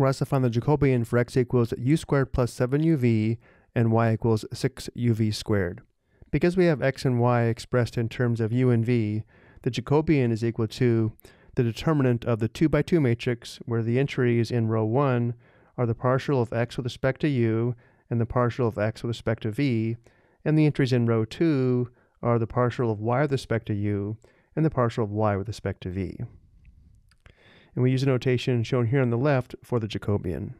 We're asked to find the Jacobian for x equals u squared plus 7uv and y equals 6uv squared. Because we have x and y expressed in terms of u and v, the Jacobian is equal to the determinant of the 2 by 2 matrix, where the entries in row 1 are the partial of x with respect to u and the partial of x with respect to v, and the entries in row 2 are the partial of y with respect to u and the partial of y with respect to v. And we use a notation shown here on the left for the Jacobian.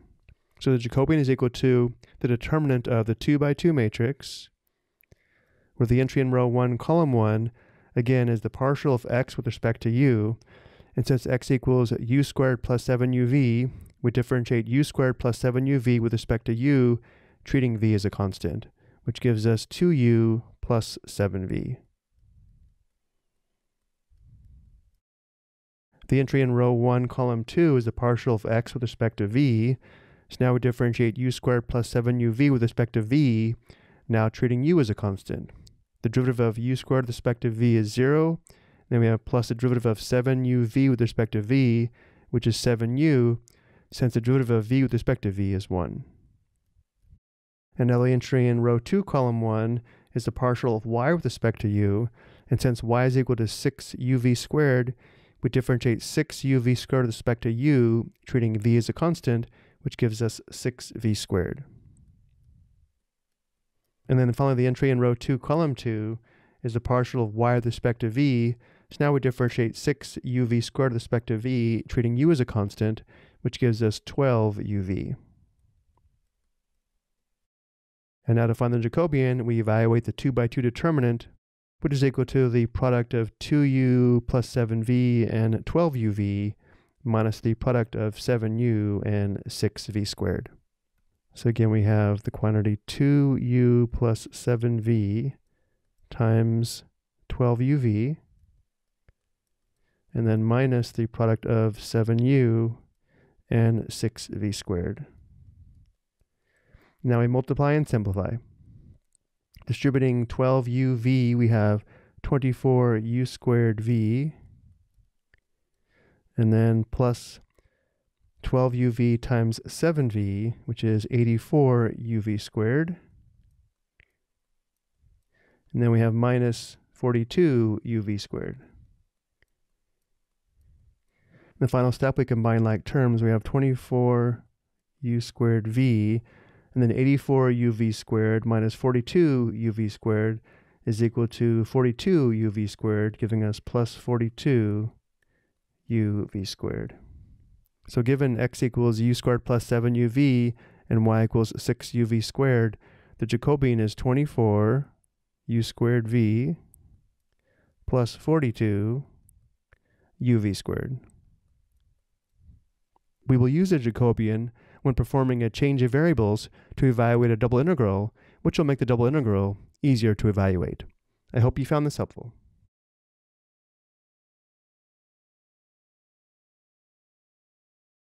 So the Jacobian is equal to the determinant of the 2 by 2 matrix, where the entry in row 1, column 1, again, is the partial of x with respect to u. And since x equals u squared plus 7uv, we differentiate u squared plus 7uv with respect to u, treating v as a constant, which gives us 2u plus 7v. The entry in row 1, column 2 is the partial of x with respect to v. So now we differentiate u squared plus 7uv with respect to v, now treating u as a constant. The derivative of u squared with respect to v is 0. Then we have plus the derivative of 7uv with respect to v, which is 7u, since the derivative of v with respect to v is 1. And now the entry in row 2, column 1 is the partial of y with respect to u, and since y is equal to 6uv squared, we differentiate 6uv squared with respect to u, treating v as a constant, which gives us 6v squared. And then finally, the entry in row 2, column 2, is the partial of y with respect to v. So now we differentiate 6uv squared with respect to v, treating u as a constant, which gives us 12uv. And now to find the Jacobian, we evaluate the 2 by 2 determinant which is equal to the product of 2u plus 7v and 12uv minus the product of 7u and 6v squared. So again, we have the quantity 2u plus 7v times 12uv, and then minus the product of 7u and 6v squared. Now we multiply and simplify. Distributing 12uv, we have 24u squared v, and then plus 12uv times 7v, which is 84uv squared. And then we have minus 42uv squared. In the final step, we combine like terms. We have 24u squared v and then 84 uv squared minus 42 uv squared is equal to 42 uv squared, giving us plus 42 uv squared. So given x equals u squared plus 7 uv and y equals 6 uv squared, the Jacobian is 24 u squared v plus 42 uv squared. We will use a Jacobian when performing a change of variables to evaluate a double integral, which will make the double integral easier to evaluate. I hope you found this helpful.